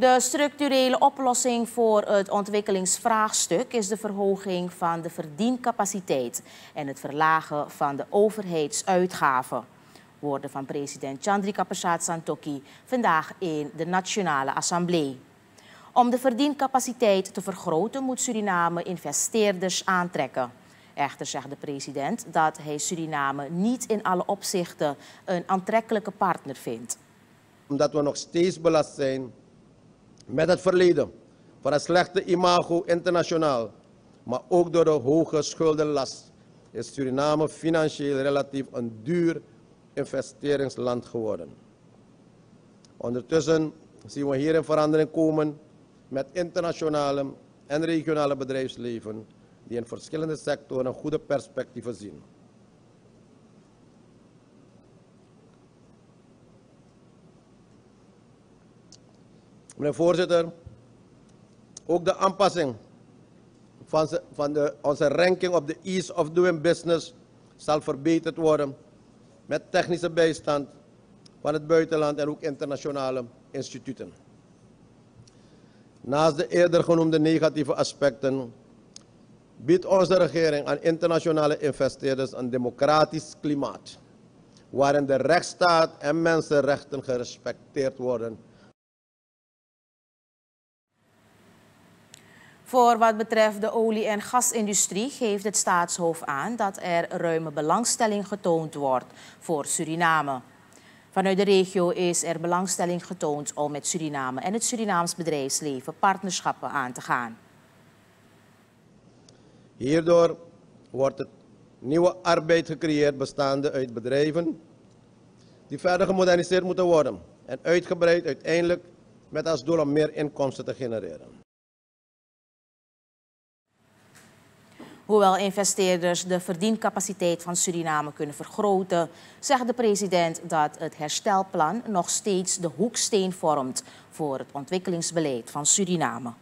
De structurele oplossing voor het ontwikkelingsvraagstuk is de verhoging van de verdiencapaciteit en het verlagen van de overheidsuitgaven. Woorden van president Chandrika Prasad Santokhi vandaag in de Nationale Assemblée. Om de verdiencapaciteit te vergroten moet Suriname investeerders aantrekken. Echter zegt de president dat hij Suriname niet in alle opzichten een aantrekkelijke partner vindt. Omdat we nog steeds belast zijn met het verleden van een slechte imago internationaal, maar ook door de hoge schuldenlast, is Suriname financieel relatief een duur investeringsland geworden. Ondertussen zien we hier een verandering komen met internationale en regionale bedrijfsleven die in verschillende sectoren goede perspectieven zien. Meneer voorzitter, ook de aanpassing van, van de, onze ranking op de ease of doing business zal verbeterd worden met technische bijstand van het buitenland en ook internationale instituten. Naast de eerder genoemde negatieve aspecten biedt onze regering aan internationale investeerders een democratisch klimaat waarin de rechtsstaat en mensenrechten gerespecteerd worden Voor wat betreft de olie- en gasindustrie geeft het staatshoofd aan dat er ruime belangstelling getoond wordt voor Suriname. Vanuit de regio is er belangstelling getoond om met Suriname en het Surinaams bedrijfsleven partnerschappen aan te gaan. Hierdoor wordt het nieuwe arbeid gecreëerd bestaande uit bedrijven die verder gemoderniseerd moeten worden en uitgebreid uiteindelijk met als doel om meer inkomsten te genereren. Hoewel investeerders de verdiencapaciteit van Suriname kunnen vergroten, zegt de president dat het herstelplan nog steeds de hoeksteen vormt voor het ontwikkelingsbeleid van Suriname.